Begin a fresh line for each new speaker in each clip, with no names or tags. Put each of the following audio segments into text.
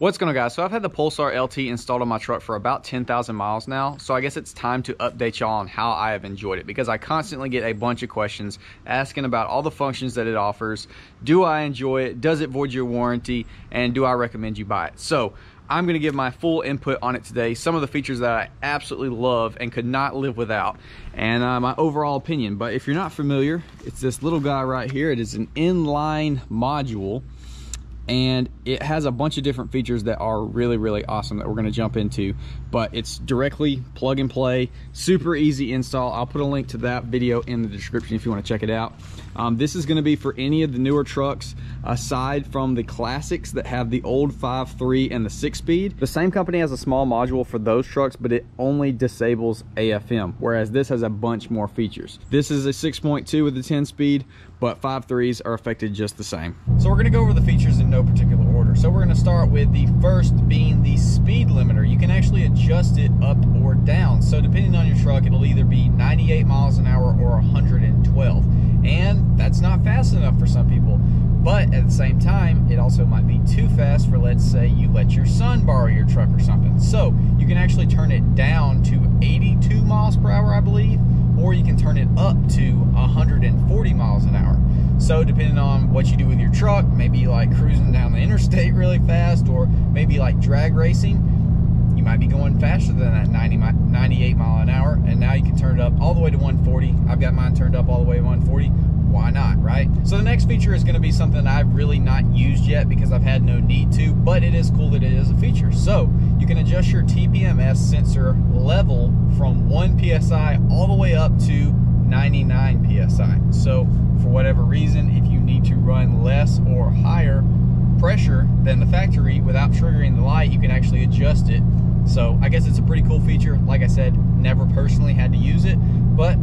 What's going on guys? So I've had the Pulsar LT installed on my truck for about 10,000 miles now. So I guess it's time to update y'all on how I have enjoyed it because I constantly get a bunch of questions asking about all the functions that it offers. Do I enjoy it? Does it void your warranty? And do I recommend you buy it? So I'm going to give my full input on it today. Some of the features that I absolutely love and could not live without and uh, my overall opinion. But if you're not familiar, it's this little guy right here. It is an inline module and it has a bunch of different features that are really really awesome that we're going to jump into but it's directly plug and play super easy install. I'll put a link to that video in the description if you want to check it out um, this is going to be for any of the newer trucks aside from the classics that have the old 5.3 and the 6-speed the same company has a small module for those trucks but it only disables afm whereas this has a bunch more features this is a 6.2 with the 10 speed but 5.3s are affected just the same so we're going to go over the features in no particular order. So we're going to start with the first being the speed limiter. You can actually adjust it up or down. So depending on your truck, it'll either be 98 miles an hour or 112. Fast enough for some people. But at the same time, it also might be too fast for, let's say, you let your son borrow your truck or something. So you can actually turn it down to 82 miles per hour, I believe, or you can turn it up to 140 miles an hour. So depending on what you do with your truck, maybe like cruising down the interstate really fast or maybe like drag racing, you might be going faster than that 90, 98 mile an hour and now you can turn it up all the way to 140. I've got mine turned up all the way to 140. Why not, right? So the next feature is gonna be something I've really not used yet because I've had no need to, but it is cool that it is a feature. So you can adjust your TPMS sensor level from one PSI all the way up to 99 PSI. So for whatever reason, if you need to run less or higher pressure than the factory without triggering the light, you can actually adjust it. So I guess it's a pretty cool feature. Like I said, never personally had to use it, but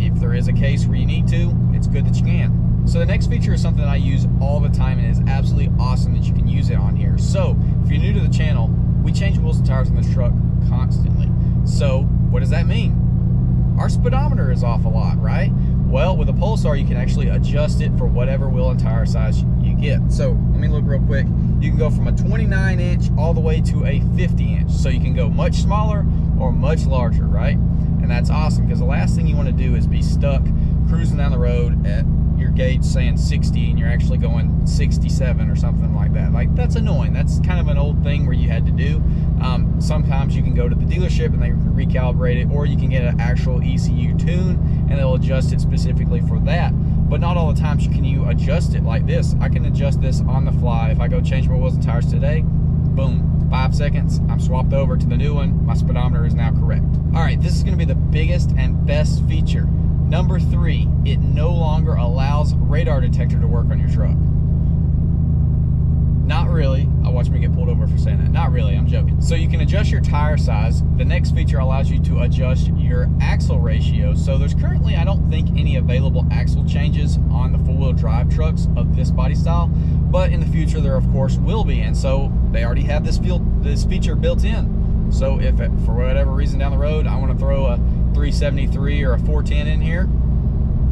if there is a case where you need to, it's good that you can. So the next feature is something I use all the time and is absolutely awesome that you can use it on here. So if you're new to the channel, we change wheels and tires on this truck constantly. So what does that mean? our speedometer is off a lot, right? Well, with a Pulsar, you can actually adjust it for whatever wheel and tire size you get. So let me look real quick. You can go from a 29 inch all the way to a 50 inch. So you can go much smaller or much larger, right? And that's awesome because the last thing you want to do is be stuck cruising down the road at your gauge saying 60 and you're actually going 67 or something like that. Like that's annoying. That's kind of an old thing where you had to do. Um, sometimes you can go to the dealership and they can recalibrate it or you can get an actual ECU tune and they'll adjust it specifically for that. But not all the times can you adjust it like this. I can adjust this on the fly. If I go change my wheels and tires today, boom, five seconds, I'm swapped over to the new one. My speedometer is now correct. All right, this is gonna be the biggest and best feature Number three, it no longer allows radar detector to work on your truck. Not really. I watch me get pulled over for saying that. Not really, I'm joking. So you can adjust your tire size. The next feature allows you to adjust your axle ratio. So there's currently, I don't think, any available axle changes on the four-wheel drive trucks of this body style. But in the future, there of course will be. And so they already have this, field, this feature built in. So if it, for whatever reason down the road, I want to throw a 373 or a 410 in here,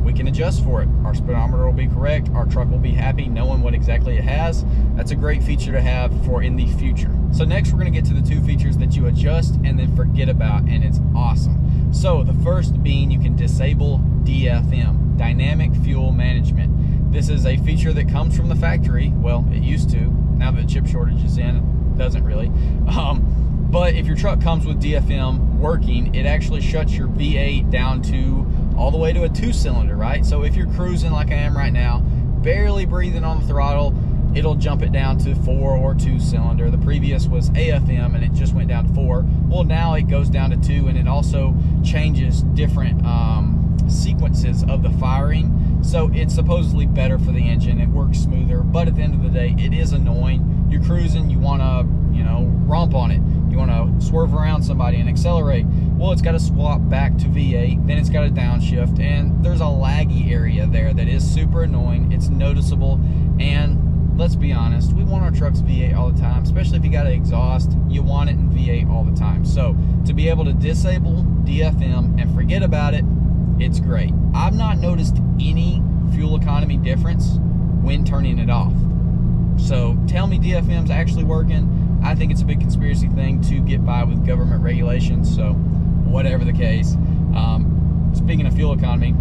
we can adjust for it. Our speedometer will be correct. Our truck will be happy knowing what exactly it has. That's a great feature to have for in the future. So next we're gonna get to the two features that you adjust and then forget about and it's awesome. So the first being you can disable DFM, Dynamic Fuel Management. This is a feature that comes from the factory. Well, it used to. Now that the chip shortage is in, it doesn't really. Um, but if your truck comes with DFM working, it actually shuts your V8 down to all the way to a two cylinder, right? So if you're cruising like I am right now, barely breathing on the throttle, it'll jump it down to four or two cylinder. The previous was AFM and it just went down to four. Well, now it goes down to two and it also changes different um, sequences of the firing. So it's supposedly better for the engine. It works smoother, but at the end of the day, it is annoying. You're cruising, you want to, you know, romp on it swerve around somebody and accelerate, well, it's got to swap back to V8, then it's got to downshift, and there's a laggy area there that is super annoying. It's noticeable, and let's be honest, we want our trucks V8 all the time, especially if you got an exhaust, you want it in V8 all the time. So to be able to disable DFM and forget about it, it's great. I've not noticed any fuel economy difference when turning it off. So tell me DFM's actually working I think it's a big conspiracy thing to get by with government regulations. So, whatever the case. Um, speaking of fuel economy,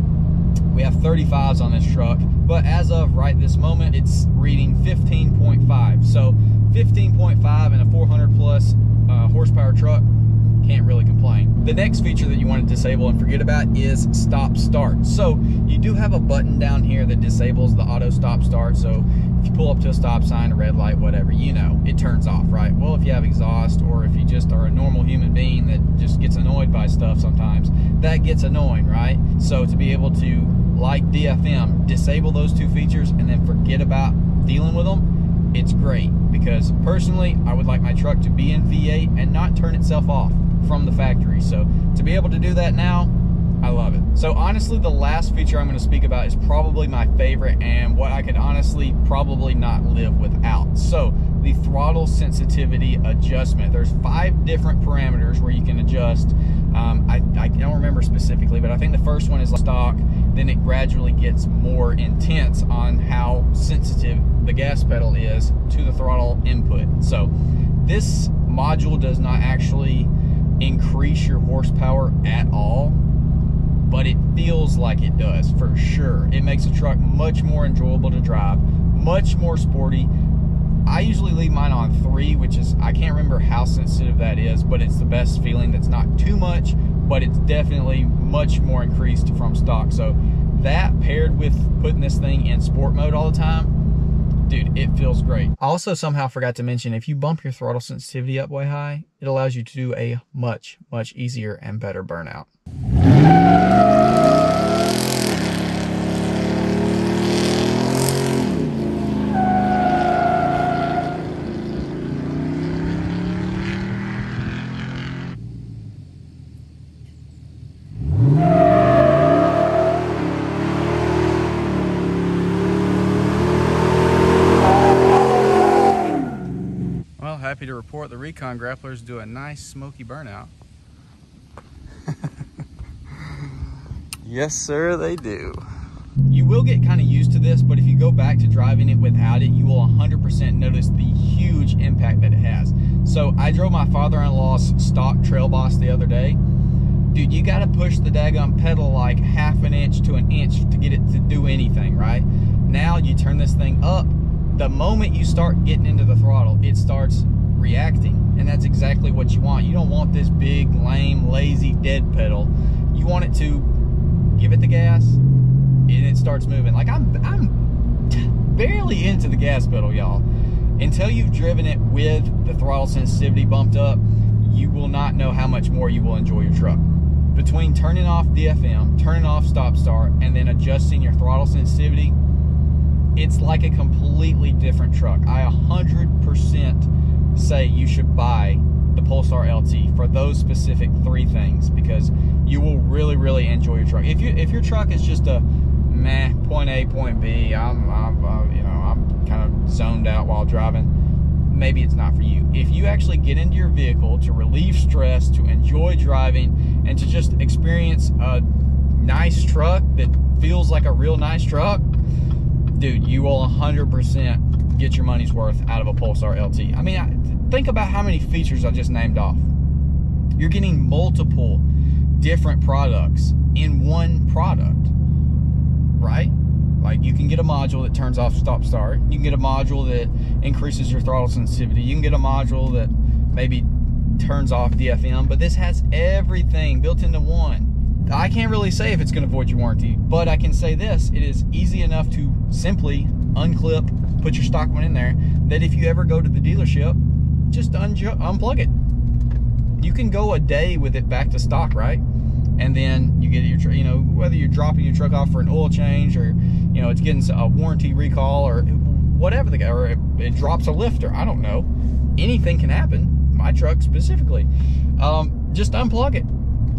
we have 35s on this truck, but as of right this moment, it's reading 15.5. So 15.5 and a 400 plus uh, horsepower truck can't really complain. The next feature that you want to disable and forget about is stop start. So you do have a button down here that disables the auto stop start. So you pull up to a stop sign, a red light, whatever, you know, it turns off, right? Well, if you have exhaust or if you just are a normal human being that just gets annoyed by stuff sometimes, that gets annoying, right? So to be able to, like DFM, disable those two features and then forget about dealing with them, it's great because personally, I would like my truck to be in V8 and not turn itself off from the factory. So to be able to do that now, I love it. So honestly, the last feature I'm going to speak about is probably my favorite and what I could honestly probably not live without. So the throttle sensitivity adjustment. There's five different parameters where you can adjust. Um, I, I don't remember specifically, but I think the first one is stock. Then it gradually gets more intense on how sensitive the gas pedal is to the throttle input. So this module does not actually increase your horsepower at all, but it feels like it does for sure. It makes the truck much more enjoyable to drive, much more sporty. I usually leave mine on three, which is, I can't remember how sensitive that is, but it's the best feeling. That's not too much, but it's definitely much more increased from stock. So that paired with putting this thing in sport mode all the time, dude, it feels great. I also somehow forgot to mention, if you bump your throttle sensitivity up way high, it allows you to do a much, much easier and better burnout. Happy to report the Recon grapplers do a nice smoky burnout.
Yes, sir, they do.
You will get kind of used to this, but if you go back to driving it without it, you will 100% notice the huge impact that it has. So I drove my father-in-law's stock Trail Boss the other day. Dude, you got to push the daggum pedal like half an inch to an inch to get it to do anything, right? Now you turn this thing up, the moment you start getting into the throttle, it starts reacting. And that's exactly what you want. You don't want this big, lame, lazy, dead pedal. You want it to give it the gas and it starts moving. Like I'm, I'm barely into the gas pedal, y'all. Until you've driven it with the throttle sensitivity bumped up, you will not know how much more you will enjoy your truck. Between turning off DFM, turning off stop start, and then adjusting your throttle sensitivity, it's like a completely different truck. I 100% say you should buy the Pulsar LT for those specific three things because you will really, really enjoy your truck. If you if your truck is just a meh point A, point B, I'm, I'm uh, you know I'm kind of zoned out while driving. Maybe it's not for you. If you actually get into your vehicle to relieve stress, to enjoy driving, and to just experience a nice truck that feels like a real nice truck, dude, you will 100% get your money's worth out of a Pulsar LT. I mean, I, think about how many features I just named off. You're getting multiple different products in one product, right? Like you can get a module that turns off stop start. You can get a module that increases your throttle sensitivity. You can get a module that maybe turns off DFM, but this has everything built into one. I can't really say if it's going to void your warranty, but I can say this, it is easy enough to simply unclip, put your stock one in there, that if you ever go to the dealership just unplug it. You can go a day with it back to stock, right? And then you get your, you know, whether you're dropping your truck off for an oil change or, you know, it's getting a warranty recall or whatever the guy, or it, it drops a lifter. I don't know. Anything can happen. My truck specifically. Um, just unplug it.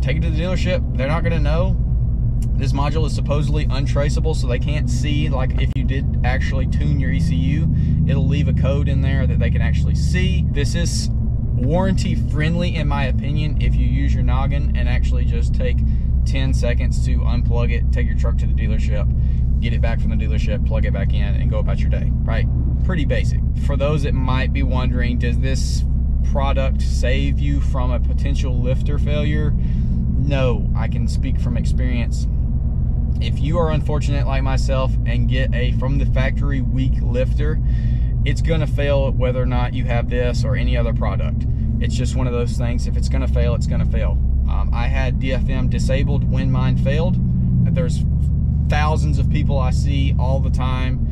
Take it to the dealership. They're not going to know. This module is supposedly untraceable, so they can't see, like, if you did actually tune your ECU, it'll leave a code in there that they can actually see. This is warranty friendly, in my opinion, if you use your noggin and actually just take 10 seconds to unplug it, take your truck to the dealership. get it back from the dealership, plug it back in, and go about your day, right? Pretty basic. For those that might be wondering, does this product save you from a potential lifter failure? No, I can speak from experience. If you are unfortunate like myself and get a from the factory weak lifter, it's gonna fail whether or not you have this or any other product. It's just one of those things. If it's gonna fail, it's gonna fail. Um, I had DFM disabled when mine failed. There's thousands of people I see all the time,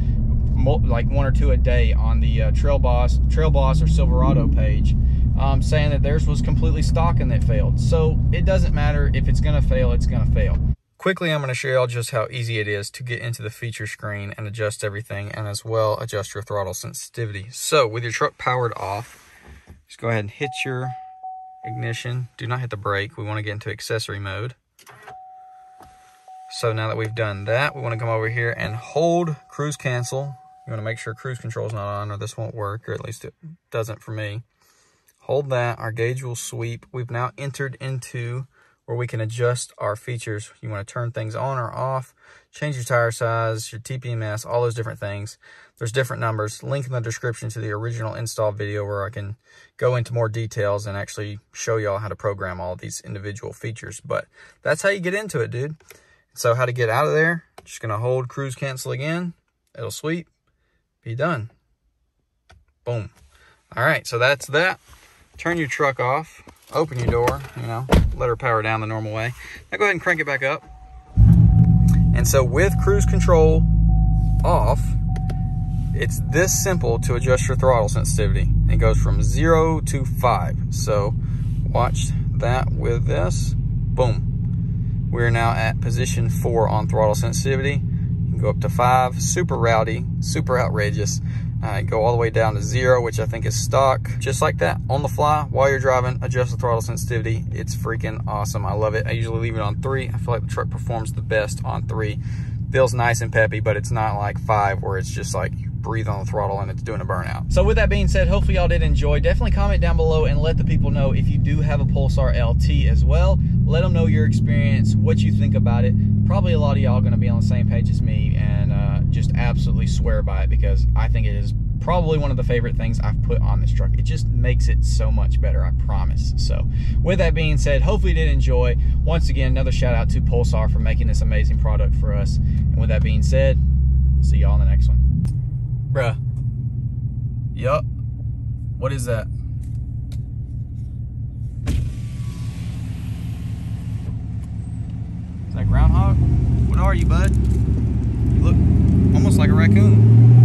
like one or two a day on the uh, Trail Boss, Trail Boss or Silverado page, um, saying that theirs was completely stock and that failed. So it doesn't matter if it's gonna fail, it's gonna fail. Quickly, I'm going to show y'all just how easy it is to get into the feature screen and adjust everything and as well adjust your throttle sensitivity. So with your truck powered off, just go ahead and hit your ignition. Do not hit the brake. We want to get into accessory mode. So now that we've done that, we want to come over here and hold cruise cancel. You want to make sure cruise control is not on or this won't work, or at least it doesn't for me. Hold that. Our gauge will sweep. We've now entered into where we can adjust our features. You want to turn things on or off, change your tire size, your TPMS, all those different things. There's different numbers. Link in the description to the original install video where I can go into more details and actually show y'all how to program all these individual features. But that's how you get into it, dude. So how to get out of there, just going to hold cruise cancel again. It'll sweep, be done. Boom. All right, so that's that. Turn your truck off open your door, you know, let her power down the normal way. Now go ahead and crank it back up. And so with cruise control off, it's this simple to adjust your throttle sensitivity. It goes from zero to five. So watch that with this, boom. We're now at position four on throttle sensitivity. You can go up to five, super rowdy, super outrageous. Uh, go all the way down to zero, which I think is stock. Just like that, on the fly, while you're driving, adjust the throttle sensitivity. It's freaking awesome. I love it. I usually leave it on three. I feel like the truck performs the best on three. Feels nice and peppy, but it's not like five where it's just like you breathe on the throttle and it's doing a burnout. So with that being said, hopefully y'all did enjoy. Definitely comment down below and let the people know if you do have a Pulsar LT as well. Let them know your experience, what you think about it. Probably a lot of y'all gonna be on the same page as me absolutely swear by it because I think it is probably one of the favorite things I've put on this truck. It just makes it so much better, I promise. So with that being said, hopefully you did enjoy. Once again, another shout out to Pulsar for making this amazing product for us. And with that being said, see y'all in the next one. Bruh. Yup. What is that? Is that groundhog? What are you, bud? Look almost like a raccoon.